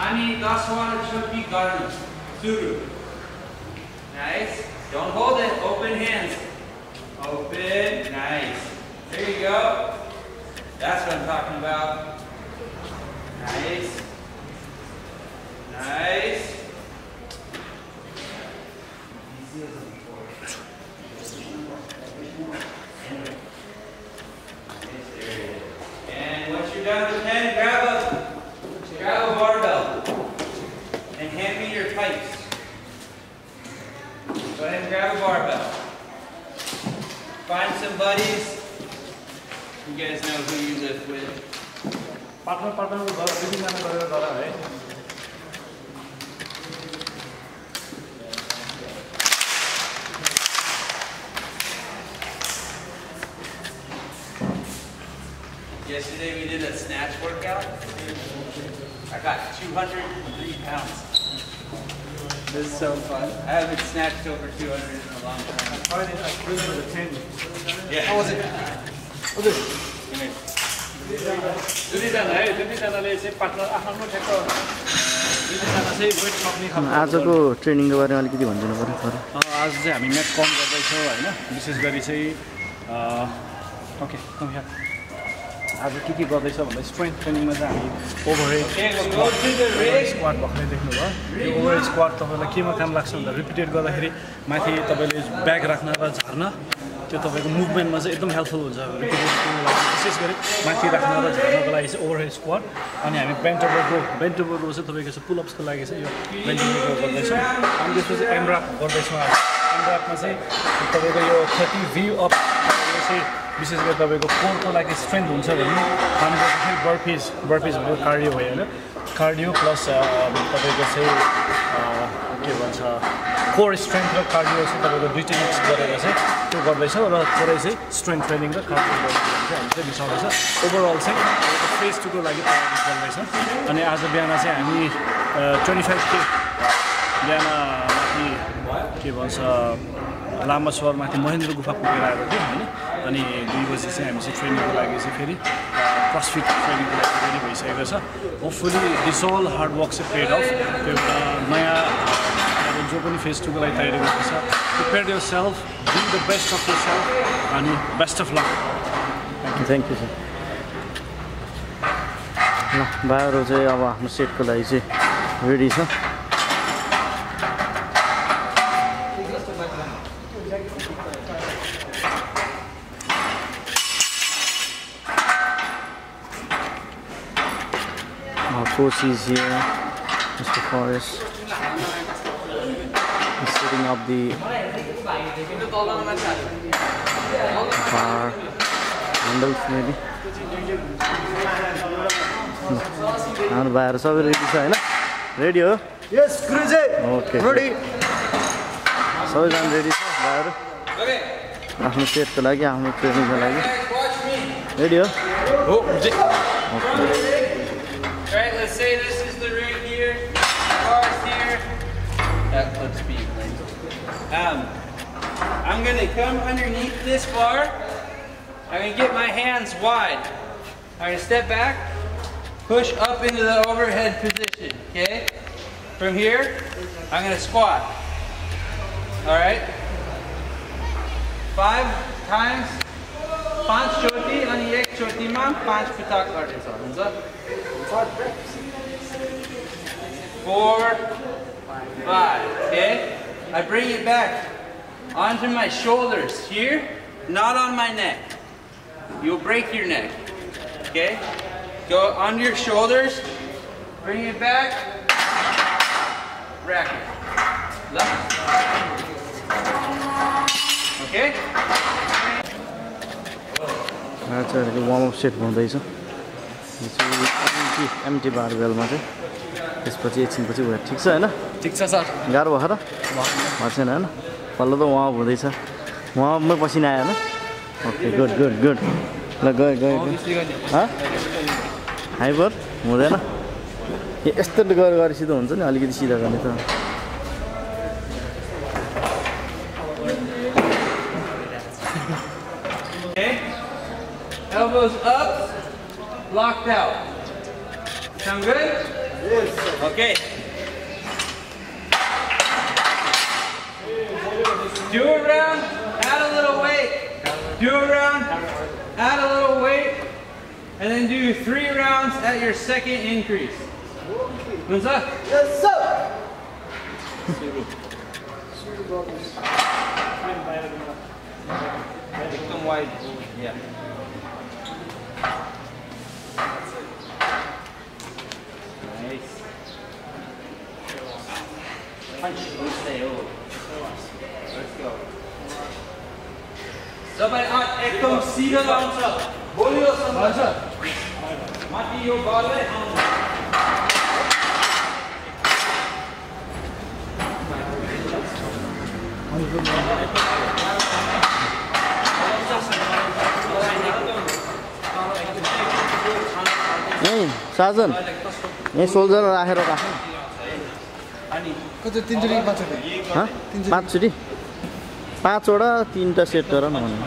Ani Daswana Choki Garden. Suru. Nice. Don't hold it. Open hands. Open. Nice. There you go. That's what I'm talking about. Nice. Nice. And once you're done with 10, grab a, grab a barbell and hand me your pipes. Go ahead and grab a barbell. Find some buddies. You guys know who you lift with. Partner, partner, right? Yesterday we did a snatch workout. I got 203 pounds. This is so fun. I haven't snatched over 200 in a long time. Friday, I cruised with a 10. Yeah. How was it? दुईजना है दुई तिनजनाले चाहिँ partner आफ्नो आफ्नो ठ्याक्क दुईजना चाहिँ weight सक्ने खालको आजको ट्रेनिङको बारेमा अलिकति भनिदिनु पऱ्यो आज चाहिँ हामी म्याथ कम गर्दैछौँ होइन विशेष गरी चाहिँ अँ, ओके आज के के गर्दैछ भन्दा स्ट्रेन्थ ट्रेनिङमा चाहिँ हामी rig. स्क्वाड भर्खरै देख्नुभयो। यो ओभरहेड स्क्वाड तपाईँलाई केमा काम लाग्छ भन्दा रिपिटेड गर्दाखेरि माथि तपाईँले ब्याग राख्न र झार्न त्यो तपाईँको मुभमेन्टमा चाहिँ एकदम हेल्पफुल हुन्छ। रिपिटेडको लागि विशेष गरी माथि राख्न र झार्नको लागि चाहिँ ओभरहेड स्क्वाड अनि हामी बेन्ट ओभर रो बेन्ट ओभर रो चाहिँ तपाईँको चाहिँ पुलअप्सको लागि चाहिँ यो बेन्ट ओभर रो गर्दैछौँ। अनि त्यसपछि एमराप गर्दैछौँ एमरापमा चाहिँ तपाईँको यो थर्टी भी अप चाहिँ विशेष गरी तपाईँको कोरको लागि स्ट्रेन्थ हुन्छ भने हामी चाहिँ बर्फिज बर्फिज कार्डियो भयो होइन? कार्डियो प्लस तपाईँको चाहिँ के भन्छ कोर स्ट्रेन्थ र कार्डियो चाहिँ तपाईँको दुइटै मिक्स गरेर चाहिँ त्यो गर्दैछौँ र थोरै चाहिँ स्ट्रेन्थ ट्रेनिङ र कार्डियो चाहिँ हामी चाहिँ बिसाउँदैछ। ओभरअल चाहिँ फेज टूको लागि तयारी गर्दैछ। अनि आज बिहान चाहिँ हामी ट्वेन्टी फाइभ के बिहान माथि के भन्छ लामा सहरमाथि महेन्द्र गुफा पुगेर आएको थियो होइन? अनि दुई बजी चाहिँ हामी चाहिँ ट्रेनिङको लागि चाहिँ फेरि क्रसफिट ट्रेनिङको लागि रेडी भइसकेको छ। Hopefully this all hard work चाहिँ पेड अफ त्यो एउटा नयाँ जो पनि फेज टूको लागि तयारी गर्दैछ prepare yourself do the best of yourself अनि best of luck thank you sir ल भाइहरू चाहिँ अब आफ्नो सेटको लागि चाहिँ रेडी छ। Coach is here, Mr. Forrest. He's setting up the bar handles maybe. हाम्रो भाइहरू सबै रेडी छ होइन रेडी हो यस गुरुजी ओके रेडी सबैजना रेडी छ भाइहरू Okay. आफ्नो सेटको लागि आफ्नो ट्रेनिङको लागि. रेडी हो I'm gonna come underneath this bar. I'm gonna get my hands wide. I'm gonna step back, push up into the overhead position, okay? From here, I'm gonna squat. Alright? Five times. पाँच चोटि अनि एक चोटिमा पाँच पटक गर्नेछ हुन्छ four, five. Okay? I bring it back onto my shoulders here, not on my neck. You'll break your neck. Okay? Go on your shoulders, bring it back, rack it. Left. Okay? आजहरूको warm up set हुँदैछ यो चाहिँ MT empty बारबेलमा चाहिँ त्यसपछि एकछिनपछि भयो ठिक छ होइन ठिक छ सर गाह्रो भयो र भएको छैन होइन पल्लो त वार्मअप हुँदैछ वार्मअपमै पसिना आयो होइन ओके गुड गुड गुड ल गयो गयो गयो हाइपर हुँदैन ए यस्तो गएर गरेपछि त हुन्छ नि अलिकति सिधा गर्ने त? Elbows up, locked out. Sound good? Okay. Do a round, add a little weight. Do a round, add a little weight, and then do three rounds at your second increase. Munza? Yes, sir. Become wide. Yeah. Nice. Punch. Stay over. Oh. Let's go. तपाईँ आ- एकदम सिधा लाउँछ बोलियो सम्झ माथि यो बलै आउँछ। साजन यहीँ सोल्जर राखेर राख अनि कति तिनचोटि पाँचचोटि हँ पाँचचोटि पाँचवटा तिनवटा सेट गर न भने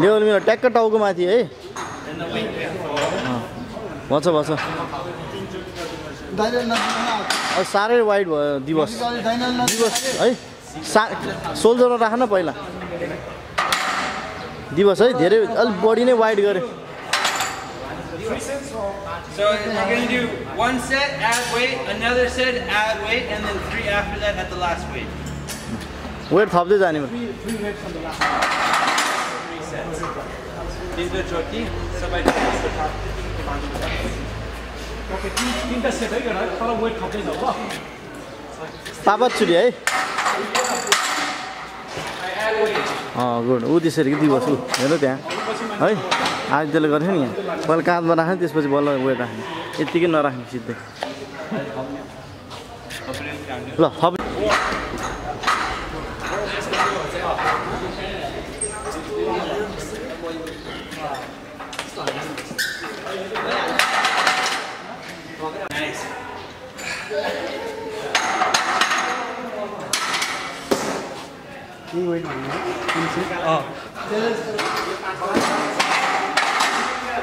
ल्याउनु मेरो ट्याक्क टाउको माथि है। भन्छ भन्छ साह्रै वाइड भयो दिवस। दिवस है सा सोल्जरमा राख न पहिला। दिवस है धेरै अलिक बढी नै वाइड गऱ्यो So you're gonna do one set, add weight, another set, add weight, and then three after that at the last weight. Weight थप्दै जाने भयो तिनवटा चोटि सबै तिनवटा सेट है तर वेट थप्दै जाऊ ल पापतचुरी है अँ गुड। ऊ त्यसरी कि दिवस ऊ? हेर्नु त्यहाँ। है? आदित्यले गर्थ्यो नि यहाँ। पहिला काँधमा राख्ने त्यसपछि बल्ल वेट राख्ने यत्तिकै नराख्ने सिधै। ल थप यही वेट भन्नु?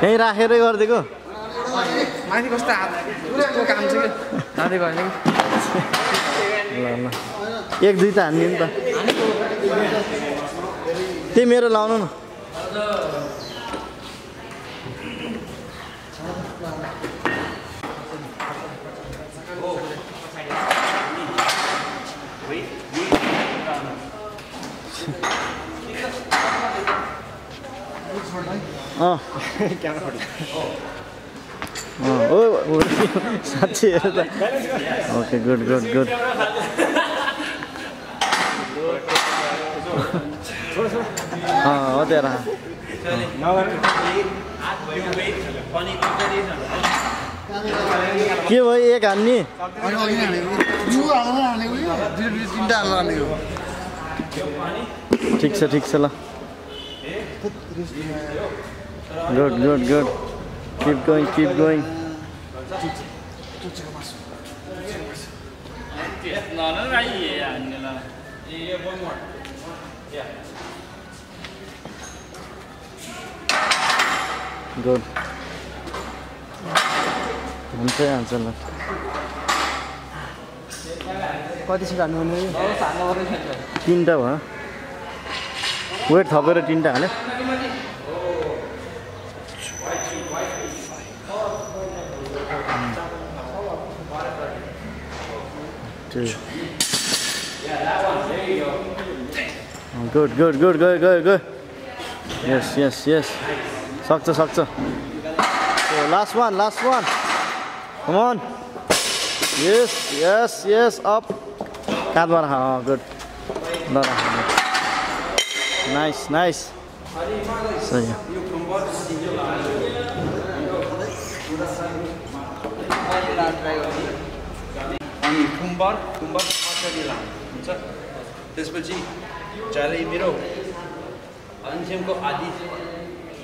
यहीँ राखेरै गरिदिएको। माथि कस्तो हात काम छ कि? गर्ने ल एक दुई त हान्ने नि त। त्यही मेरो लाउनु न। साँच्ची ओके गुड गुड गुड हो त्यहाँ के भयो एक हान्ने ठिक छ ठिक छ ल good good good keep going keep going No, no, no, yeah, no. Yeah, one more. Yeah. Good हुन्छै हान्छ ल कति सिट भने तिनवटा भयो वेट थपेर तिनवटा हाल्यो गुड गुड गुड गयो गयो गयो यस यस यस सक्छ सक्छ last one last one come on yes yes yes up काँधमा राख अँ गुड ल राख नाइस नाइस सही हो अनि कुम्बर कुम्बर पछाडि लानु हुन्छ। त्यसपछि जहिले मेरो अन्तिमको आदि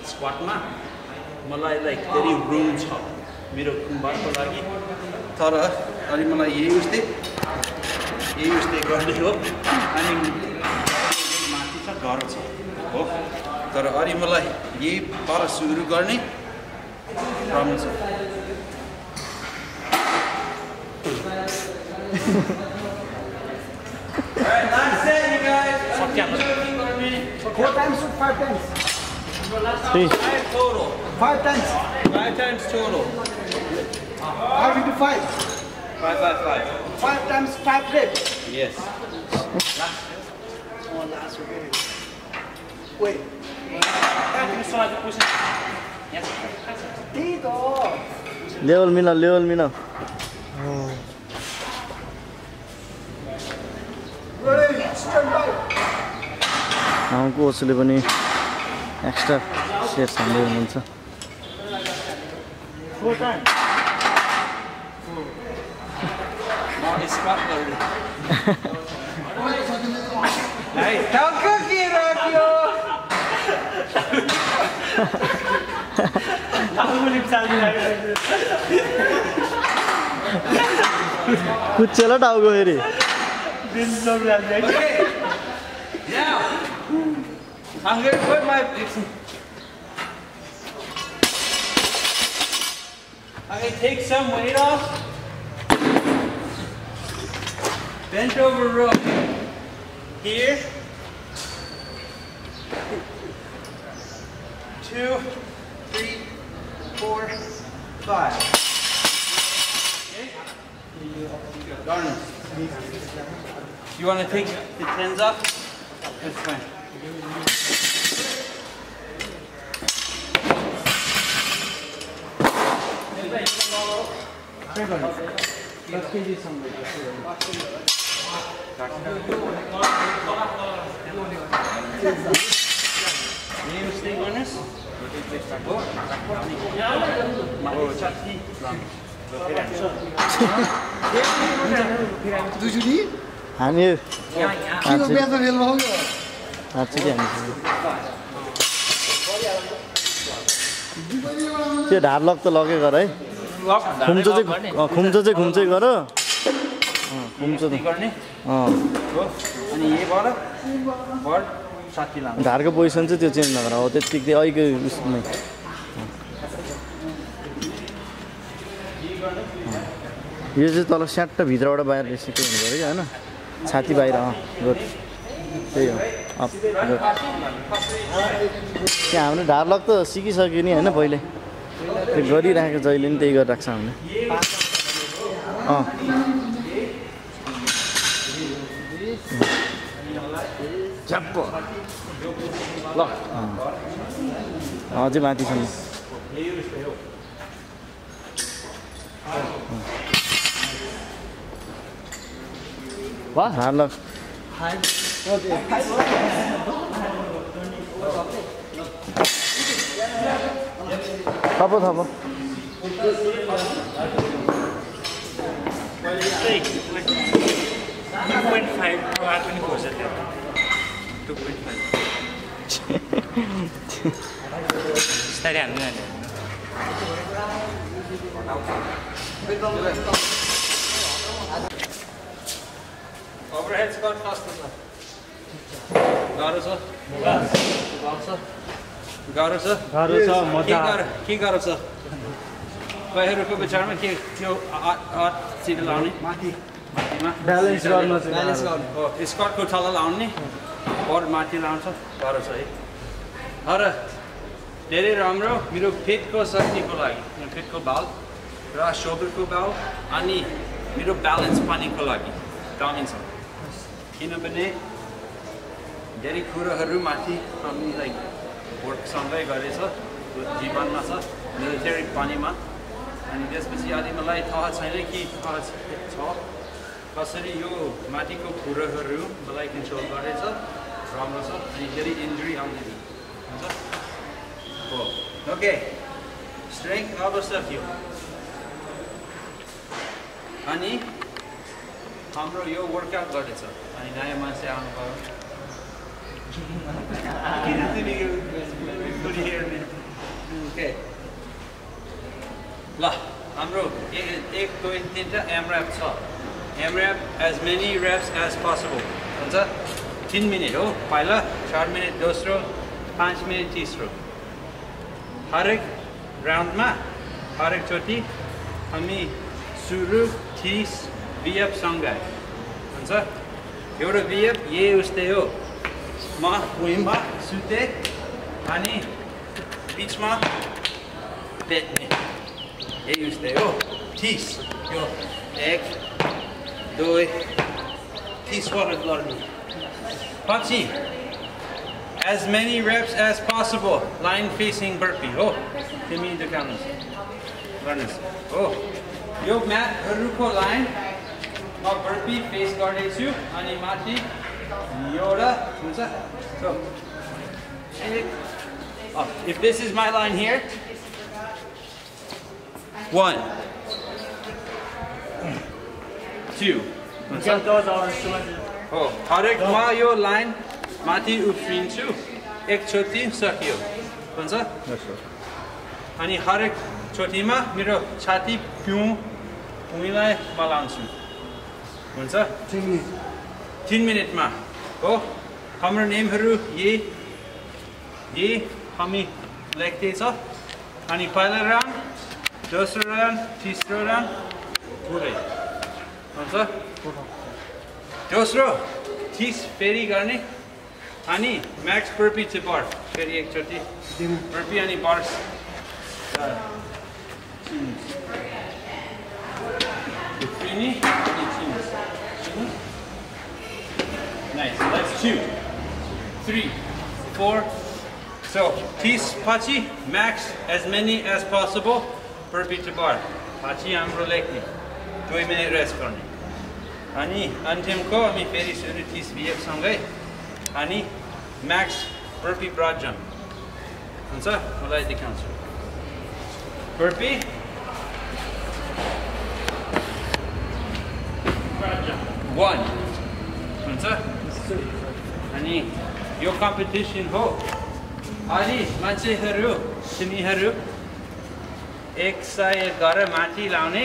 स्क्वाटमा मलाई लाइक धेरै रुम छ मेरो कुम्बारको लागि। तर अनि मलाई यही उस्तै यही उस्तै गर्ने हो। अनि माथि छ घर छ हो। तर अनि मलाई यही पर सुरु गर्ने प्रब्लम छ। Alright, last set, you guys. Four times or five times? Three. Five total. Five times. Five times total. How do you do five? Five, five, five. Five times five reps? Yes. Last. One last rep. Wait. Tito! Level me now, level me now. Oh. कोचले पनि extra sets हान्दै हुनुहुन्छ. Hey, टाउको के didn't know that, Nick. Okay. Now, I'm going to put my... I'm going to take some weight off. Bent over rope. Here. Two, three, four, five. Okay? Darn Garner. You want to take the tens off? That's fine. Let's give you some Do you need? हामी त्यो ढाड lock त लगै गर है। खुम्चो चाहिँ खुम्चो चाहिँ खुम्चै गर। खुम्चो ढाडको पोजिसन चाहिँ त्यो चेन्ज नगर हो त्यतिकै अहिलेको उसमै। यो चाहिँ तल स्याट्ट भित्रबाट बाहिर निस्केको हुनु पऱ्यो कि होइन? छाती बाहिर अँ गुड। त्यही हो। Up good. त्यहाँ हामीले ढाड लक त सिकिसक्यो नि होइन पहिले। त्यो गरिराखेको जहिले नि त्यही गरिरहेको छ हामीले। अँ। झ्याप्प। ल। अझै माथिसम्म वाह ढाड लक थप थप बिस्तारै हाल्नु नानी Overhead squat faster छ गाह्रो छ गाह्रो छ गाह्रो छ के गाह्रो छ तपाईँहरूको विचारमा के त्यो हाततिर लाउने माथि माथिमा ब्यालेन्स गर्न चाहिँ गाह्रो। हो स्कटको तल लाउने और माथि लाउँछ गाह्रो छ है तर धेरै राम्रो मेरो पेटको शक्तिको लागि मेरो पेटको बाल र सोल्डरको बाल अनि मेरो ब्यालेन्स पानीको लागि दामी छ किनभने धेरै कुरोहरू माथि हामीलाई वर्कसँगै गरेछ जीवनमा छ मिलिटरी पानीमा। अनि त्यसपछि अहिले मलाई थाहा छैन कि थाहा छ कसरी यो माथिको कुरोहरू मलाई कन्ट्रोल गरेछ राम्रो छ अनि धेरै इन्जुरी आउँदैन हुन्छ। हो। ओके स्ट्रेङ्थ अब सक्यो अनि हाम्रो यो वर्कआउट गर्दैछ। अनि नयाँ मान्छे ल हाम्रो एक दुई तिनवटा एमऱ्याप छ AMRAP as many reps as possible. हुन्छ तिन मिनट हो पहिला चार मिनट दोस्रो पाँच मिनट तेस्रो हरेक राउन्डमा हरेक चोटि हामी सुरु तिस बिएफसँगै हुन्छ एउटा बिएफ यही उस्तै हो म भुइँमा सुते अनि बिचमा बेच्ने यही उस्तै हो तिस यो एक दुई तिसवटा गर्ने पछि as many reps as possible. Line facing burpee. हो तिमी देखाउनुहोस् गर्नुहोस् हो यो म्याटहरूको लाइन म burpee फेस गर्दैछु अनि माथि एउटा हुन्छ so एक oh, if this is my line here one two. हुन्छ हो हरेकमा यो लाइन माथि उफ्रिन्छु एकचोटि सकियो हुन्छ अनि हरेक चोटिमा मेरो छाती पिउँ भुइँलाई मलाउँछु हुन्छ? तिन मिनटमा। हो? हाम्रो नेमहरू यही यही हामी लेख्दैछ अनि पहिलो राउन्ड दोस्रो राउन्ड तेस्रो राउन्ड पुरै। हुन्छ? दोस्रो तिस फेरि गर्ने। अनि म्याक्स बर्पी चाहिँ बर फेरि एकचोटि। बर्पी अनि बर्स अनि Nice. That's two, three, four. So, tis pachi, max as many as possible per to bar. Pachi amrolekni. 2 minute rest karni. Ani anjem ko ami feri shuru tees vf sangai. Ani max burpee broad jump. Hunsa, mulai dikansu. Burpee. Broad jump. One. Hunsa. अनि यो competition हो अलि मान्छेहरू तिमीहरू एक सय गरेर माथि लाउने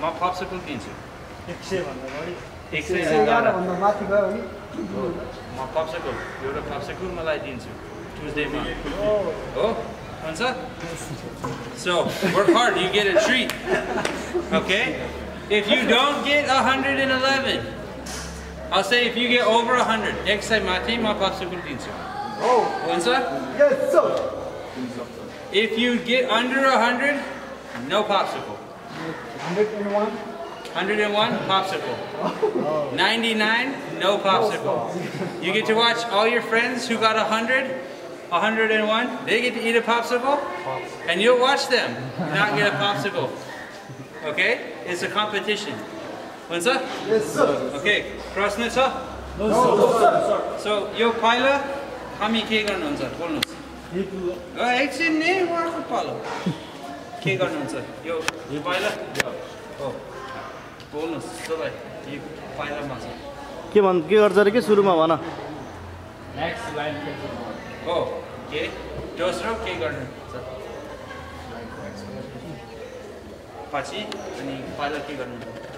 म पप्सिकल दिन्छु एक सयभन्दा बढी एक सय गरेर भन्दा माथि गयो भने म पप्सिकल एउटा पप्सिकल मलाई दिन्छु ट्युजडेमा हो हुन्छ So work hard, you get a treat. Okay? If you don't get 111, I'll say if you get over 100, next time mati ma popsicle dinsu. Oh, Once yes, sir. If you get under 100, no popsicle. 101. 101, popsicle. 99, no popsicle. You get to watch all your friends who got 100, 101, they get to eat a popsicle, and you'll watch them not get a popsicle. Okay? It's a competition. Sir. Okay, प्रश्न छ No, sir. So यो पाइला हामी के गर्नुहुन्छ बोल्नुहोस् एकछिन नै उहाँको पालो के गर्नुहुन्छ यो यो पाइला हो बोल्नुहोस् सबै यो पाइलामा छ के भन् के गर्छ अरे के सुरुमा भन? हो के दोस्रो के गर्नुहुन्छ पछि अनि पहिला के गर्नुहुन्छ?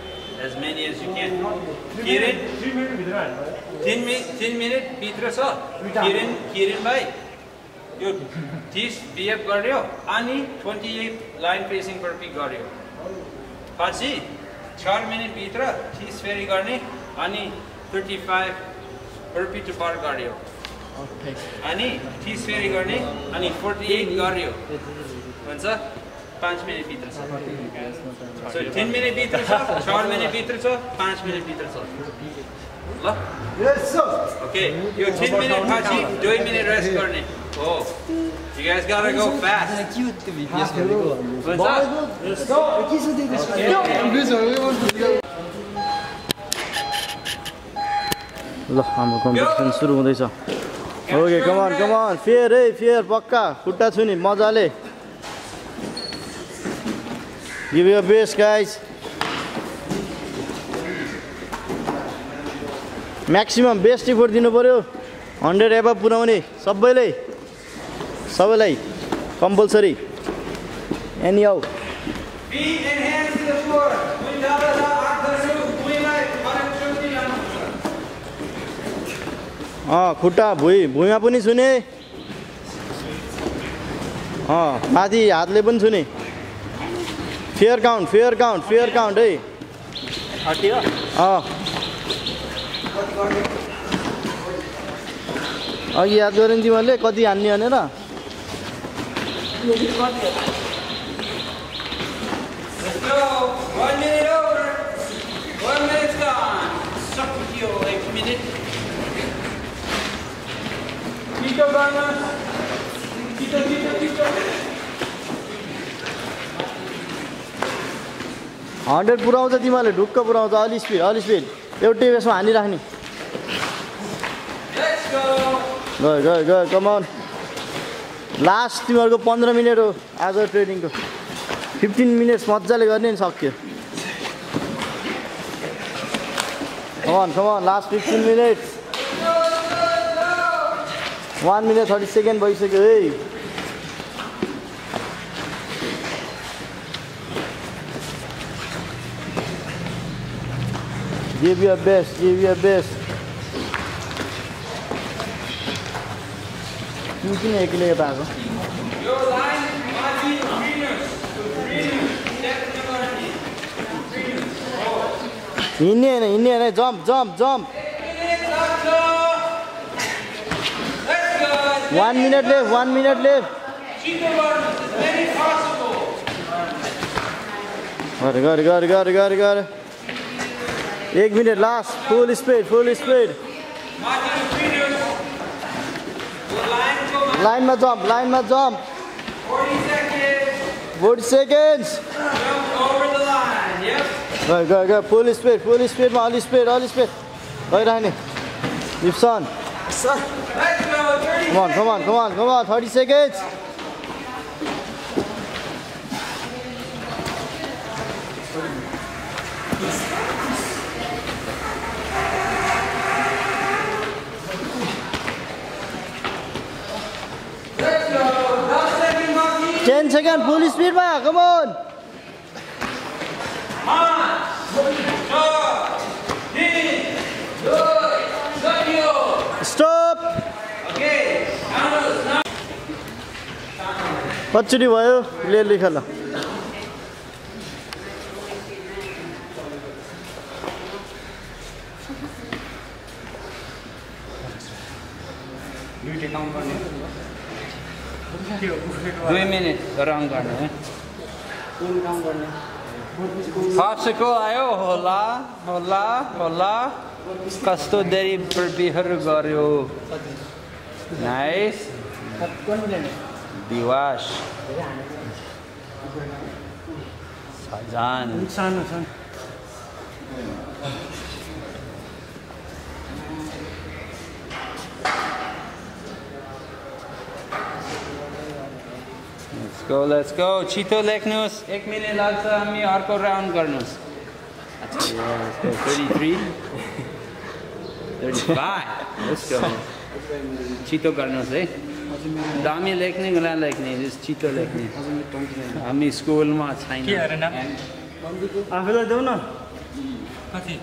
As many as you can. Kirin, three मिनटभित्र हाल्नु 10 minute, 10 minute भित्र छ किरण किरण भाइ यो तिस बिएफ गर्यो अनि twenty eight line facing burpee गर्यो पछि चार मिनटभित्र तिस फेरि गर्ने अनि थर्टी फाइभ बर्पी टु गर्यो अनि तिस फेरि गर्ने अनि फोर्टी एट गर्यो हुन्छ पाँच मिनटभित्र छ। सो तिन मिनटभित्र छ चार मिनटभित्र छ पाँच मिनटभित्र छ। ल. Okay, यो 10 minute पछि 2 minute rest गर्ने। हो। You guys gotta go fast. What's up? छ go. ल हाम्रो कम्पिटिसन सुरु हुँदैछ। Okay come on come on fair है फेयर पक्का। खुट्टा छु नि मजाले। Give your best guys maximum best effort दिनु पऱ्यो हन्ड्रेड एबभ पुऱ्याउने सबैले सबैलाई कम्पलसरी एनी आउ. अँ खुट्टा भुइँ भुइँमा पनि छुने। अँ माथि हातले पनि छुने। Fair count fair count fair count है अँ अघि याद गरेँ नि तिमीहरूले कति हान्ने भनेर Let's go. One minute over. One minute's gone. Suck with you like a minute. Tito Gana. Tito, Tito, Tito. Hundred पुऱ्याउँछ तिमीहरूले ढुक्क पुऱ्याउँछ अलि स्पिड अलि स्पिड। एउटै बेसमा हानिराख्ने। गयो गयो कमान लास्ट तिमीहरूको पन्ध्र मिनट हो आज ट्रेनिङको फिफ्टिन मिनट्स मजाले गर्ने नि सक्यो। Come on come on last fifteen minutes one minute thirty second भइसक्यो है give your best give your best तिमी किन एक्लै यता आएको Your. हिँड्ने होइन हिँड्ने होइन jump jump jump. One minute left one minute left Chico runs as many possible. गर गर गर गर गर गर एक minute last full speed full speed लाइनमा जम्प लाइनमा जम्प 40 seconds. फोर्टी गयो फुल स्पिड फुल स्पिडमा अलि स्पिड अलि स्पिड गइरहने. 30 come on come on come on come on thirty seconds Let's seconds बाकी. Ten second full स्पिडमा come on stop Okay. Now, कचोटि भयो ले लेख ल दुई मिनट रङ गर्ने। है popsicle आयो होला होला होला। कस्तो धेरै बिहेहरू गर्यो। Nice Diwas. Sajan. Go, let's go. छिटो लेख्नुहोस् एक मिनट लाग्छ हामी अर्को राउन्ड गर्नुहोस् Yeah, let's go. 33 35 Let's go. छिटो गर्नुहोस् है दामी लेख्ने कुरा लेख्ने छिटो लेख्ने हामी स्कुलमा छैन के अरे नाम? आफैलाई देऊ न कति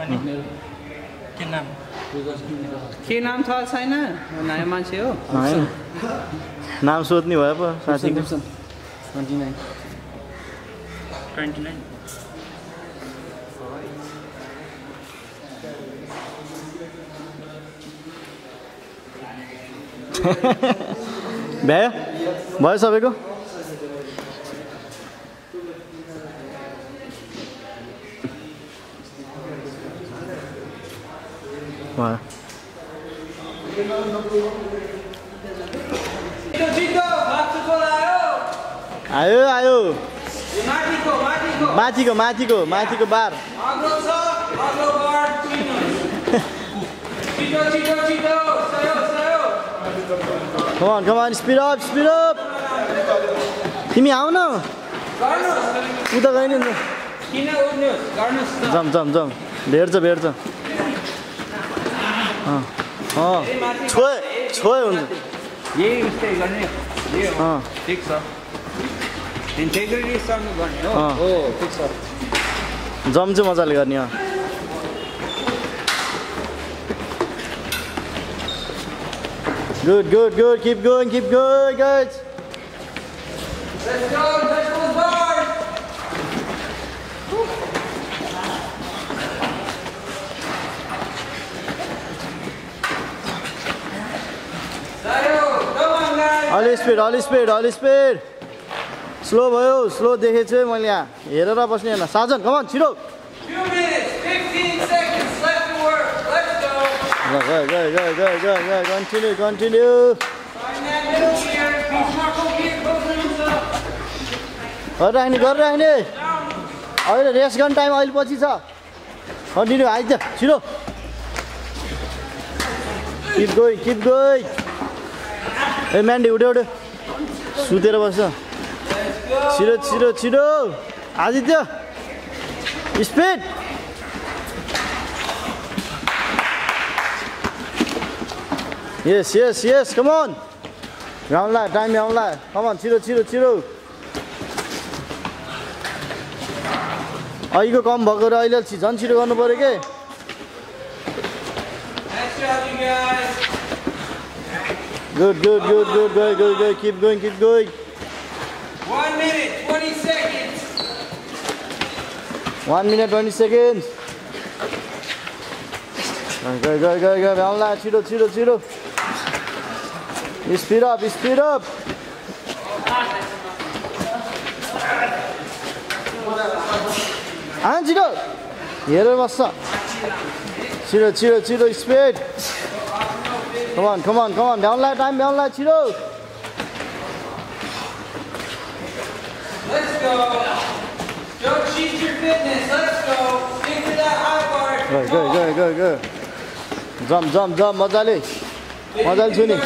अनि के नाम के नाम थाहा छैन नयाँ मान्छे हो नाम सोध्ने भयो पो साथीको ट्वेन्टी नाइन भ्यायो भयो सबैको? भयो छिटो छिटो popsicle आयो आयो आयो। माथिको माथिको। माथिको माथिको बार। कमा स्पिर स्पिर तिमी आऊ न। उता गइ नि। त। झमझमझम भेट्छ भेट्छ। अँ अँ। छो ठिक छ। जम चाहिँ मजाले गर्ने अँ Good, good, good. Keep going, keep going, guys. Let's go, let's go, bars! Sayo, come on guys! अलि स्पिड स्लो भयो स्लो देखेको छु है मैले यहाँ। हेरेर बस्ने होइन। साजन कमान छिटो। Two minutes, 15 seconds left to work. Let's go. ल गयो गयो गयो गयो गयो गयो कन्टिन्यू कन्टिन्यू. गरिराख्ने गरिराख्ने अहिले रेस्ट गर्ने टाइम अहिले पछि छ कन्टिन्यू आइज छिटो किप गई किप गई ए म्यान्डी उठ्यो उठ्यो सुतेर बस्छ छिटो छिटो छिटो Aditya speed yes yes yes come on भ्याउँला time भ्याउँला कमन छिटो छिटो छिटो अहिलेको कम भएको र अहिले झन् छिटो गर्नु पऱ्यो के. गुड गुड गुड गुड गयो गयो गयो keep going keep going One minute, 20 seconds. One minute twenty second गयो गयो गयो गयो भ्याउँला छिटो छिटो छिटो स्पिड अप स्पिड अप आ छिटो हेरेर बस्छ छिटो छिटो छिटो स्पिड कमान कमान कमान भ्याउँला टाइम भ्याउँला छिटो Let's go. Don't fitness. Let's go. Stick to that high bar. गयो गयो गयो गयो गयो जम जम जम मजाले मजाले छु नि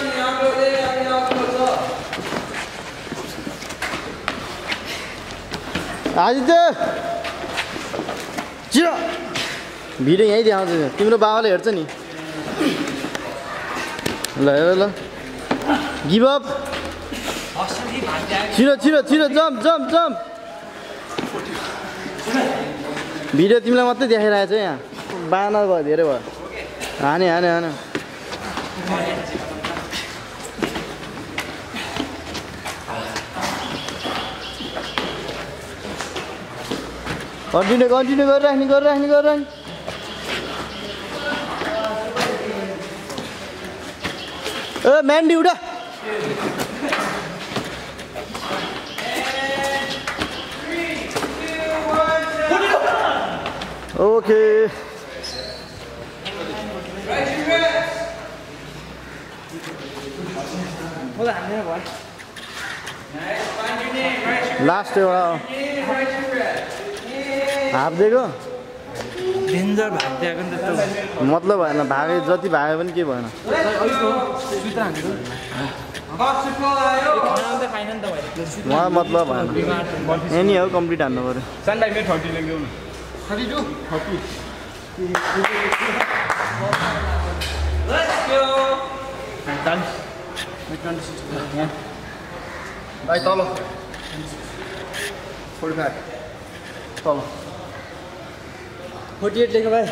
आदित्य छिटो भिडियो यहीँ देखाउँछ तिम्रो बाबाले हेर्छ नि ल हेर ल गिभ अप छिटो छिटो छिटो जम जम जम भिडियो तिमीलाई मात्रै देखाइरहेको छ यहाँ। बाना भयो धेरै भयो। हाने हाने हाने। कन्टिन्यू कन्टिन्यू गरिराख्ने गरिराख्ने गरिराख्ने ए म्यान्डी उठा। ओके लास्ट एउटा हाफ दिएको? नि मतलब भएन भागे जति भागे पनि केही भएन? नि उहाँ मतलब भएन। एनी हो कम्प्लिट हान्नु पऱ्यो। सान भाइ मेरो थर्टी लेख्देऊ न Let's go. भाइ तल फोर्टी फाइभ तल फोर्टी एट लेख्नु भाइ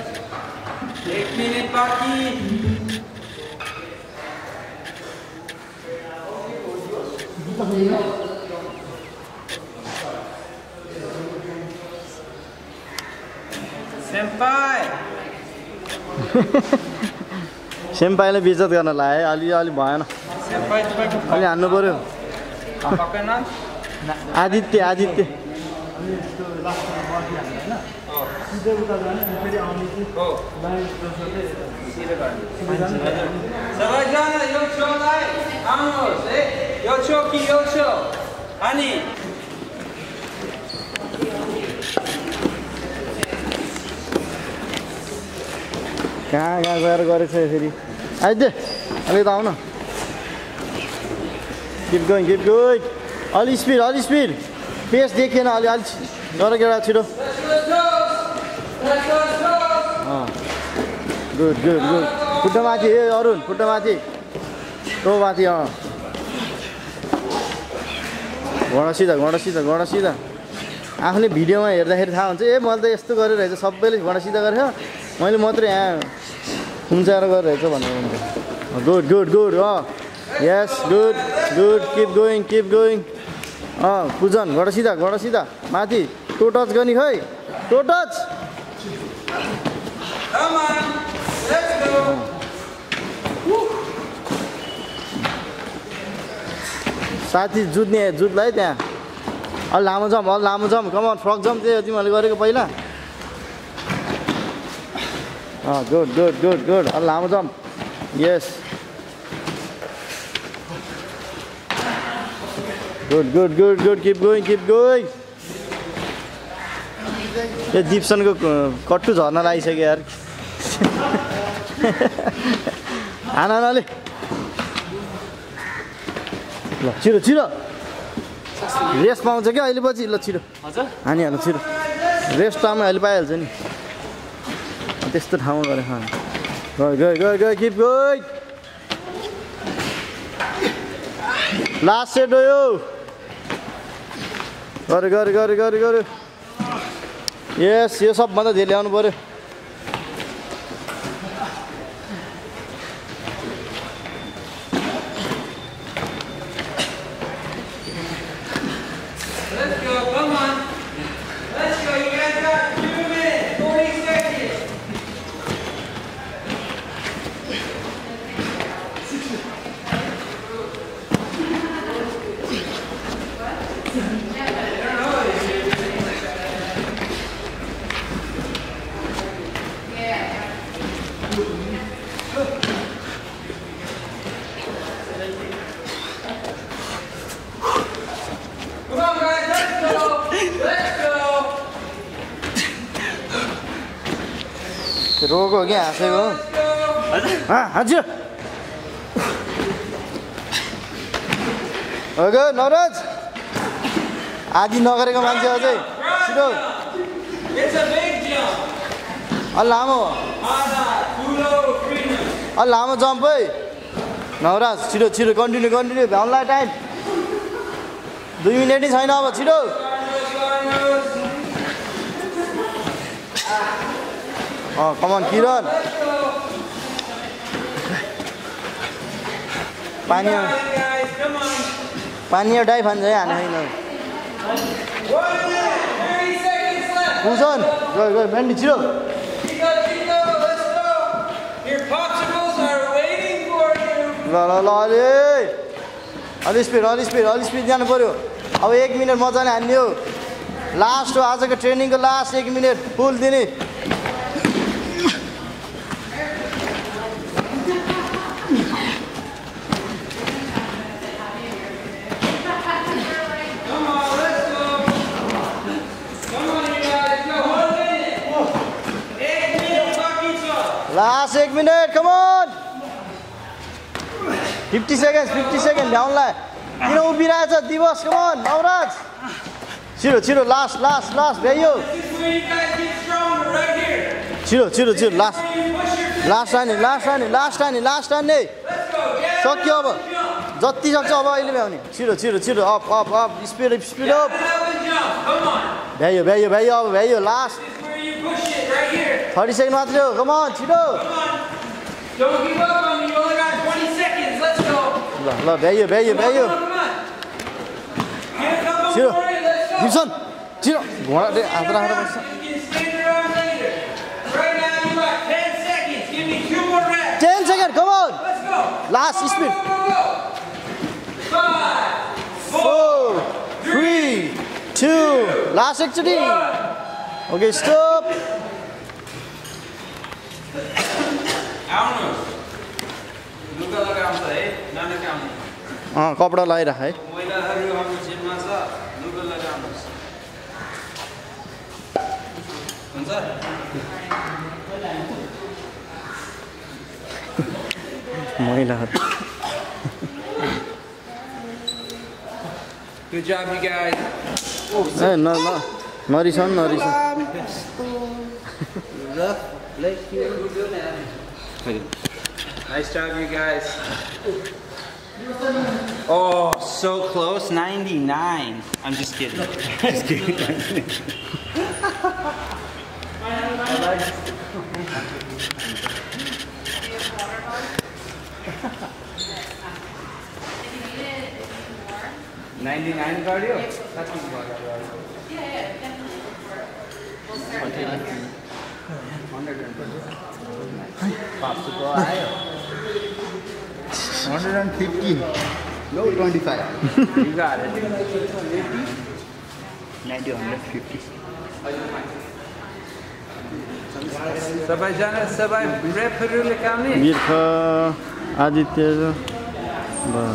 एक मिनट बाकी सेम्पाईलाई बेजत गर्न लाएँ अलि अलि भएन। अलि हान्नु पऱ्यो आदित्य आदित्य। सबैजना यो छेउलाई आउनुहोस् है। यो छेउ कि यो छेउ अनि कहाँ कहाँ गएर गरेछ फेरि आइदे अलि त आउन। किप गोइङ किप गोइङ अलि स्पिड अलि स्पिड पेस देखिएन अलि अलि गर केटा छिटो। गुड गुड गुड खुट्टा माथि ए अरुण खुट्टा माथि। टो माथि अँ। घोडा सिधा घोडा सिधा घोडा सिधा आफूले भिडियोमा हेर्दाखेरि थाहा हुन्छ ए मैले त यस्तो गरेर रहेछ सबैले घोडा सिधा गरेर मैले मात्रै यहाँ खुम्चाएर गरेर रहेछ भनेर हुन्छ good good good uh. Yes good good keep going keep going uh cushion घोडा सिधा घोडा सिधा। माथि टो टच गर्ने खै। Toe touch. साथी जुत्ने जुत्ला है त्यहाँ। अलि लामो जम्प अलि लामो जम्प। कमान फ्रक जम्प चाहिँ तिमीहरूले गरेको पहिला। अँ गुड गुड गुड गुड लामो jump yes good good good good keep going keep going यो दिप्सनको कट्टु झर्न लागिसक्यो यार। हान अलि ल। छिटो छिटो रेस्ट पाउँछ क्या अहिले पछि? ल छिटो हजुर। हानिहाल छिटो रेस्ट टाइममा अहिले पाइहाल्छ नि। त्यस्तो ठाउँमा गएर खानु गयो गयो गयो गयो किप गइ लास्ट सेट हो यो। गऱ्यो गऱ्यो गऱ्यो गऱ्यो यस यो सबभन्दा धेरै ल्याउनु पऱ्यो Let's go. Come on. Let's go. You guys got two minutes, 40 seconds. Come on, guys. Let's go. Let's go. रोगो क्या हाँसेको हजुर ओके नवराज आदि नगरेको मान्छे अझै छिटो. अलि लामो. अलि लामो जम्प है नवराज छिटो छिटो कन्टिन्यू कन्टिन्यू भ्याउनलाई टाइम दुई मिनट नै छैन अब छिटो One minute, 30 seconds left. Cushion गयो गयो मेन्डी छिटो Chico, Chico, let's go. Are waiting for you. ल ल ल अलि अलि स्पिड अलि स्पिड अलि स्पिड जानु पऱ्यो अब एक मिनट मजाले लास्ट हो आजको ट्रेनिङको लास्ट एक मिनट फुल दिने Come on, let's go. Come on, you guys. Go one minute. Eight minutes, Paquito. Last एक minute come on fifty second fifty second भ्याउनलाई किन उभिरहेछ दिवस कमन नवराज छिटो छिटो लास्ट लास्ट लास्ट भ्याइयो. छिटो छिटो छिटो लास्ट लास्ट हाने लास्ट हाने लास्ट हाने लास्ट. Get सक्यो अब. जति सक्छ अब अहिले भ्याउने छिटो छिटो छिटो up up up speed speed up. भ्याइयो भ्याइयो भ्याइयो अब भ्याइयो last You right here. Thirty second मात्रै हो कमन छिटो Come on. Don't give up on me. You only got 20 seconds. Let's go. ल ल भ्याइयो भ्याइयो Come on, भ्याइयो come on. हात राखेर बस्छ You can stand around later. Right now you got 10 seconds. Give me two more reps. Ten second come on Let's go. Last Go, speed go, go, go. Five, four, four three two last एकचोटि okay stop नाना काम अँ कपडा लगाइराख है। महिलाहरू Good job, you guys. ए न न। Morrison, Morrison. nice job, you guys. Oh, so close, 99. I'm just kidding. just kidding. Ninety-nine cardio. Popsicle आयो 115. No, 25. You got it. 90, 150. सबैजना सबै रेपहरू लेखाउने बिर्ख आदित्य र ब-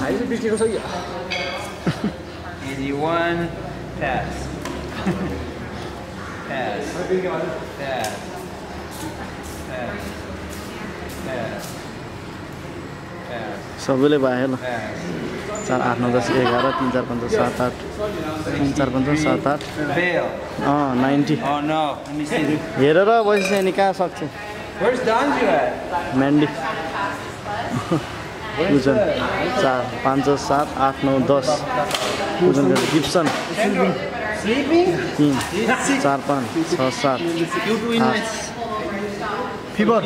81 pass. pass. Pass. Pass. Pass. Pass. सबैले भयो ल. चार आठ नौ दस एघार तिन चार पन्ध्र सात आठ तिन चार पन्ध्र सात आठ. अँ नाइन्टी Oh. हेरेर बसिसक्यो नि कहाँ सक्छ Where's Donju at? म्यान्डी पुजन चार पाँच सात आठ नौ दस पुजन गरेर गिप्सन तिन चार पाँच छ सात आठ फिबर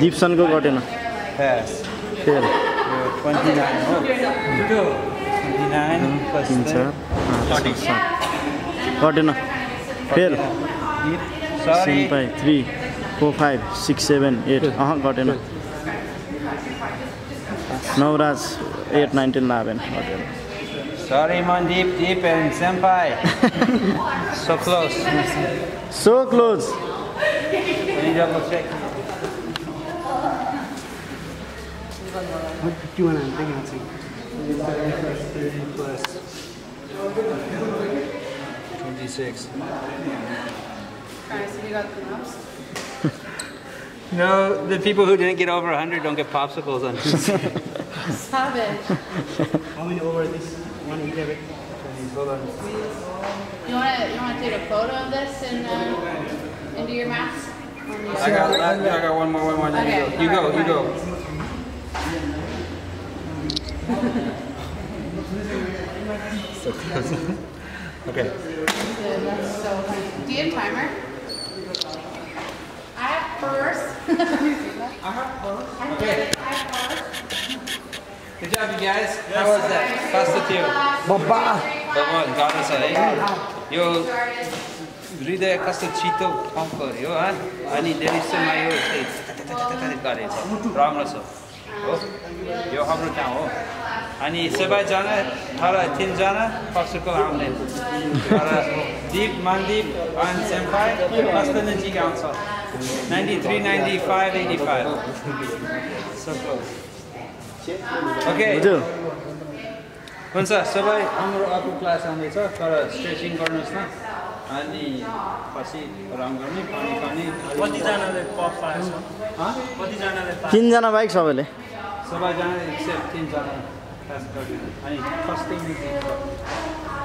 गिप्सनको घटेन Pass. फेल 29. Oh. 29 plus तिन चार. पाँच सात घटेन fail Sorry. सिम्पाई three four five six seven eight uh घटेन नवराज एट नाइन्टिन इलेभेन घटेन Sorry, Mandeep, Deep, and Senpai. so close. So close. Let me double check. What do you want to think about? 30 plus. plus 26. Guys, you got the mouse? No, the people who didn't get over 100 don't get popsicles on Tuesday. Stop it. How many over this? 111. Hold on. You wanna you wanna take a photo of this and uh, and do your maps? On your- I got, I, I got one more, one more. Okay. you go. You go. You go. okay. Good, that's so funny. Do you have timer? I have first. I have first. I Okay. have first. Good job, you guys. How was that? Faster to you. Baba. यो हृदय कस्तो छिटो pump गर्यो है अनि डेलिसमा यो गरेछ राम्रो छ हो यो हाम्रो ठाउँ हो अनि सबैजना तर तिनजना पक्षको आउने तर दिप मनदीप अनि सेम्पाई कस्तो नजिक आउँछ ninety three ninety five eighty five so close okay हुन्छ सबै हाम्रो अर्को क्लास आउँदैछ तर स्ट्रेचिङ गर्नुहोस् न। अनि पछि आराम गर्ने पानी पानी। कतिजनाले? कतिजनाले तिनजना बाइक सबैले। सबैजना एक्सेप्ट तिनजना क्लास अनि फर्स्ट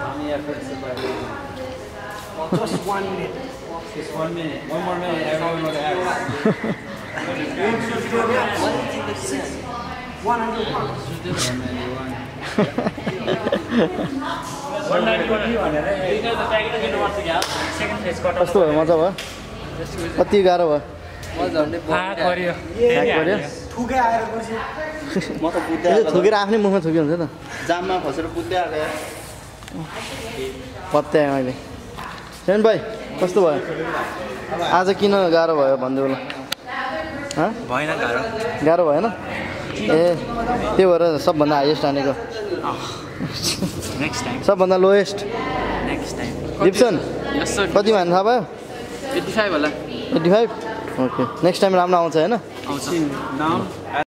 हामी एफर्ट सबै Just one minute. Just one minute, one more minute, everyone would have. कस्तो भयो? मजा भयो? कति गाह्रो भयो? थुकेर आफ्नै मुखमा थुक्यो हुन्छ त। जाममा फसेर बुझ्दै आएको यार पत्याएँ मैले। सेन भाइ कस्तो भयो? आज किन गाह्रो भयो भनिदेऊ ल हँ? भएन गाह्रो। गाह्रो भएन? ए त्यो भएर सबभन्दा हाइएस्ट हानेको नेक्स्ट टाइम सबभन्दा लोएस्ट नेक्स्ट टाइम सर कति हान्नु थाहा भयो? एट्टी फाइभ होला। Eighty five okay next time राम्रो आउँछ होइन?